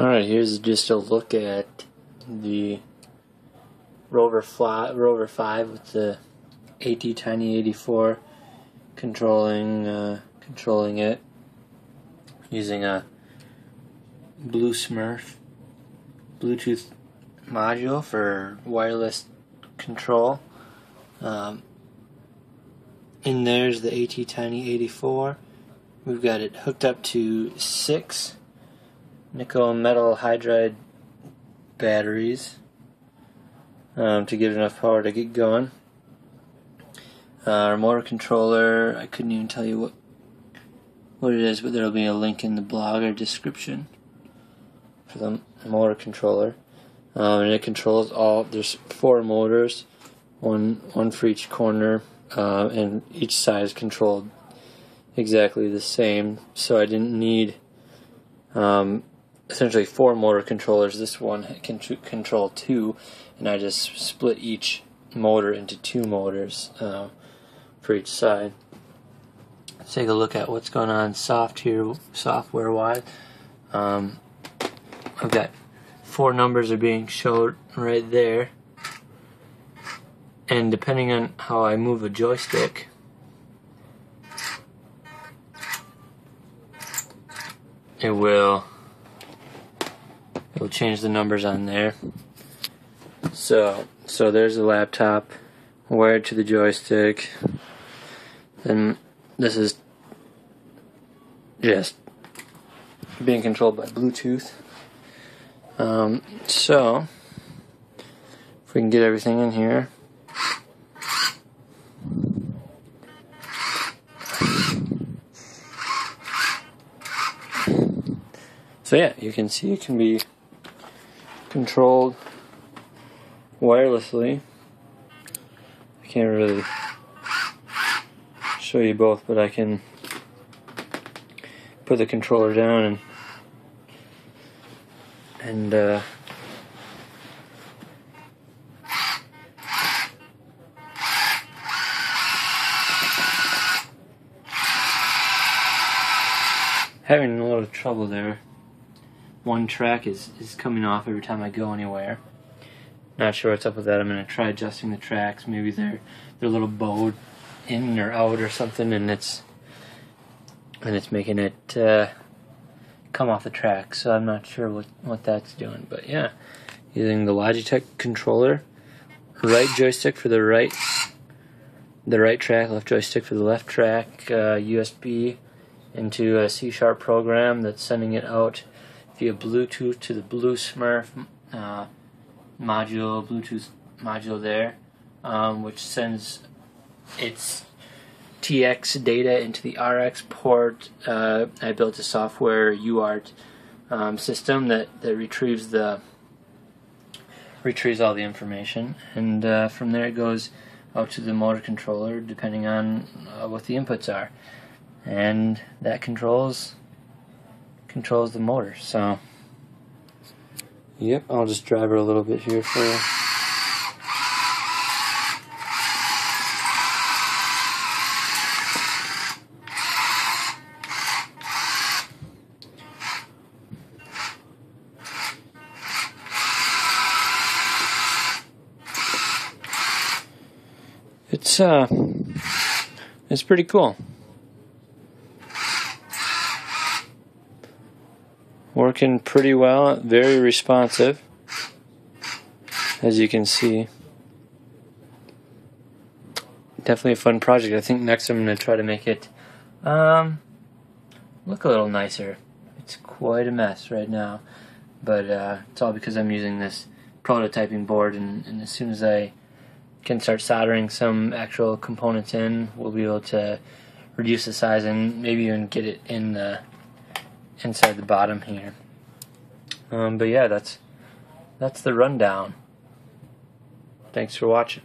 Alright, here's just a look at the Rover, fly, Rover 5 with the ATtiny 84 controlling uh, controlling it using a BlueSMiRF Bluetooth module for wireless control. Um, in there's the ATtiny 84. We've got it hooked up to six nickel metal hydride batteries um, to get enough power to get going. Uh, our motor controller, I couldn't even tell you what what it is, but there'll be a link in the blog or description for the motor controller. Um, and it controls all. There's four motors, one one for each corner, uh, and each side is controlled exactly the same. So I didn't need um, essentially four motor controllers. This one can control two, and I just split each motor into two motors uh, for each side. Let's take a look at what's going on soft here, software wise. Um, I've got four numbers are being showed right there, and depending on how I move a joystick. It will It'll change the numbers on there. So, so there's the laptop wired to the joystick. Then this is just being controlled by Bluetooth. Um, so, if we can get everything in here. So yeah, you can see it can be controlled wirelessly. I can't really show you both, but I can put the controller down and and uh, having a little trouble there one track is, is coming off every time I go anywhere. Not sure what's up with that. I'm gonna try adjusting the tracks. Maybe they're they're a little bowed in or out or something, and it's and it's making it uh, come off the track. So I'm not sure what what that's doing. But yeah, using the Logitech controller, right joystick for the right the right track, left joystick for the left track, uh, USB into a C sharp program that's sending it out via Bluetooth to the BlueSMiRF uh, module, Bluetooth module there, um, which sends its TX data into the RX port. Uh, I built a software UART um, system that, that retrieves the retrieves all the information, and uh, from there it goes out to the motor controller, depending on uh, what the inputs are, and that controls controls the motor. So, yep, I'll just drive her a little bit here for you. It's uh, it's pretty cool. Working pretty well, very responsive, as you can see. Definitely a fun project. I think next I'm going to try to make it um, look a little nicer. It's quite a mess right now, but uh, it's all because I'm using this prototyping board, and, and as soon as I can start soldering some actual components in, we'll be able to reduce the size and maybe even get it in the inside the bottom here. Um, but yeah, that's that's the rundown. Thanks for watching.